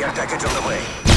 Care package on the way.